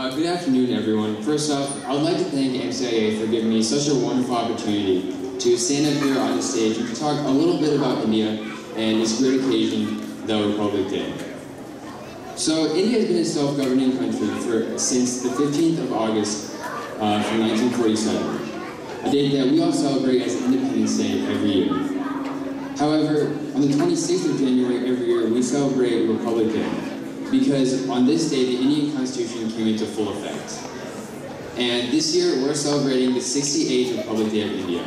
Uh, good afternoon, everyone. First off, I would like to thank MCIA for giving me such a wonderful opportunity to stand up here on the stage and to talk a little bit about India and this great occasion, the Republic Day. So, India has been a self-governing country for, since the 15th of August uh, from 1947, a date that we all celebrate as Independence Day every year. However, on the 26th of January every year, we celebrate Republic Day, because on this day, the Indian Constitution came into full effect. And this year, we're celebrating the 68th Republic Day of India.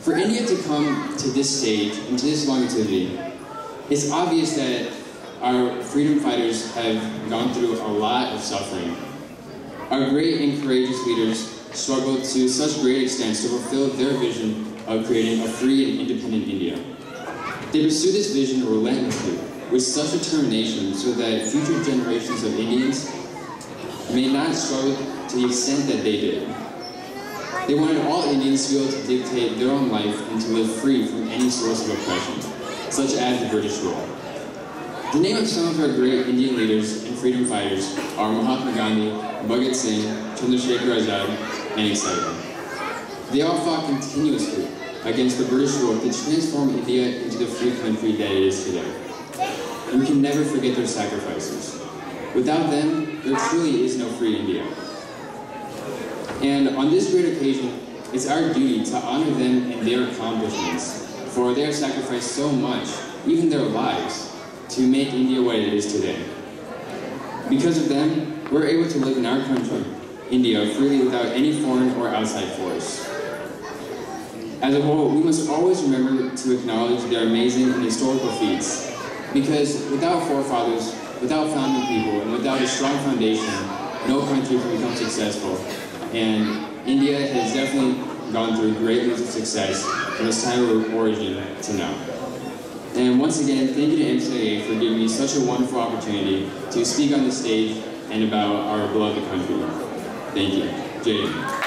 For India to come to this stage and to this longevity, it's obvious that our freedom fighters have gone through a lot of suffering. Our great and courageous leaders struggled to such great extents to fulfill their vision of creating a free and independent India. They pursued this vision relentlessly with such determination so that future generations of Indians may not struggle to the extent that they did. They wanted all Indians to be able to dictate their own life and to live free from any source of oppression, such as the British rule. The name of some of our great Indian leaders and freedom fighters are Mahatma Gandhi, Bhagat Singh, Chandrasekhar Azad, and etc. They all fought continuously against the British rule to transform India into the free country that it is today and we can never forget their sacrifices. Without them, there truly is no free India. And on this great occasion, it's our duty to honor them and their accomplishments, for they have sacrificed so much, even their lives, to make India what it is today. Because of them, we're able to live in our country, India, freely without any foreign or outside force. As a whole, we must always remember to acknowledge their amazing and historical feats because without forefathers, without founding people, and without a strong foundation, no country can become successful. And India has definitely gone through great leaps of success from its time of origin to now. And once again, thank you to MCIA for giving me such a wonderful opportunity to speak on the stage and about our beloved country. Thank you. Jay.